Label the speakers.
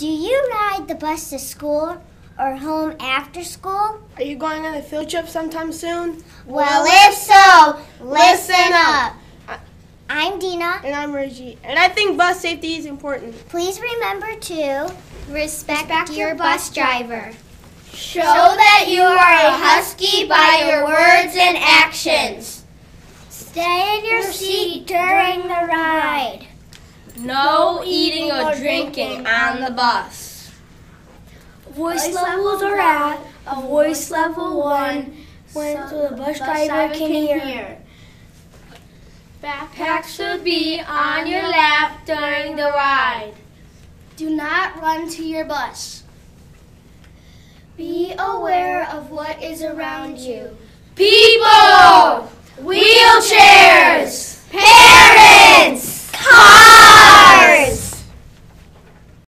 Speaker 1: Do you ride the bus to school or home after school?
Speaker 2: Are you going on a field trip sometime soon?
Speaker 1: Well, if so, listen up. I'm Dina.
Speaker 2: And I'm Reggie. And I think bus safety is important.
Speaker 1: Please remember to respect, your bus driver.
Speaker 3: Show that you are a husky by your words and actions.
Speaker 1: Stay in your seat during the ride.
Speaker 3: No eating or drinking on the bus.
Speaker 2: Voice levels are at a voice level one when so the bus driver can hear.
Speaker 3: Backpack should be on your lap during the ride.
Speaker 4: Do not run to your bus.
Speaker 1: Be aware of what is around you.
Speaker 3: People!